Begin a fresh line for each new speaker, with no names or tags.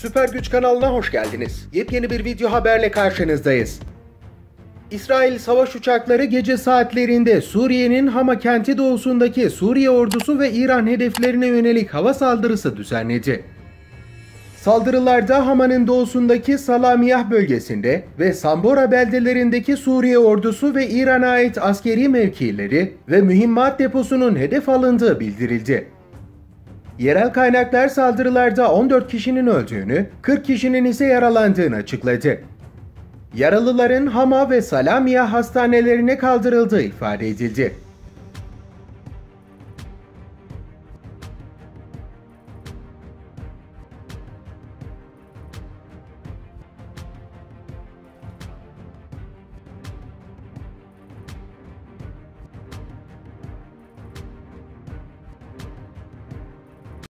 Süper Güç kanalına hoş geldiniz. Yepyeni bir video haberle karşınızdayız. İsrail savaş uçakları gece saatlerinde Suriye'nin Hama kenti doğusundaki Suriye ordusu ve İran hedeflerine yönelik hava saldırısı düzenledi. Saldırılarda Hama'nın doğusundaki Salamiyah bölgesinde ve Sambora beldelerindeki Suriye ordusu ve İran'a ait askeri mevkileri ve mühimmat deposunun hedef alındığı bildirildi. Yerel kaynaklar saldırılarda 14 kişinin öldüğünü, 40 kişinin ise yaralandığını açıkladı. Yaralıların Hama ve Salamiyah hastanelerine kaldırıldığı ifade edildi.